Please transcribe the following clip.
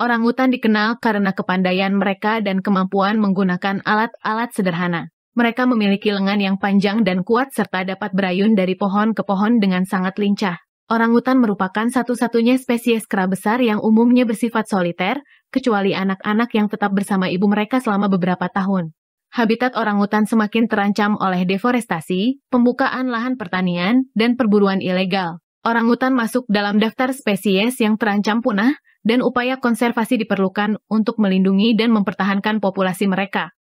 Orangutan dikenal karena kepandaian mereka dan kemampuan menggunakan alat-alat sederhana. Mereka memiliki lengan yang panjang dan kuat serta dapat berayun dari pohon ke pohon dengan sangat lincah. Orangutan merupakan satu-satunya spesies kera besar yang umumnya bersifat soliter, kecuali anak-anak yang tetap bersama ibu mereka selama beberapa tahun. Habitat orangutan semakin terancam oleh deforestasi, pembukaan lahan pertanian, dan perburuan ilegal. Orangutan masuk dalam daftar spesies yang terancam punah, dan upaya konservasi diperlukan untuk melindungi dan mempertahankan populasi mereka.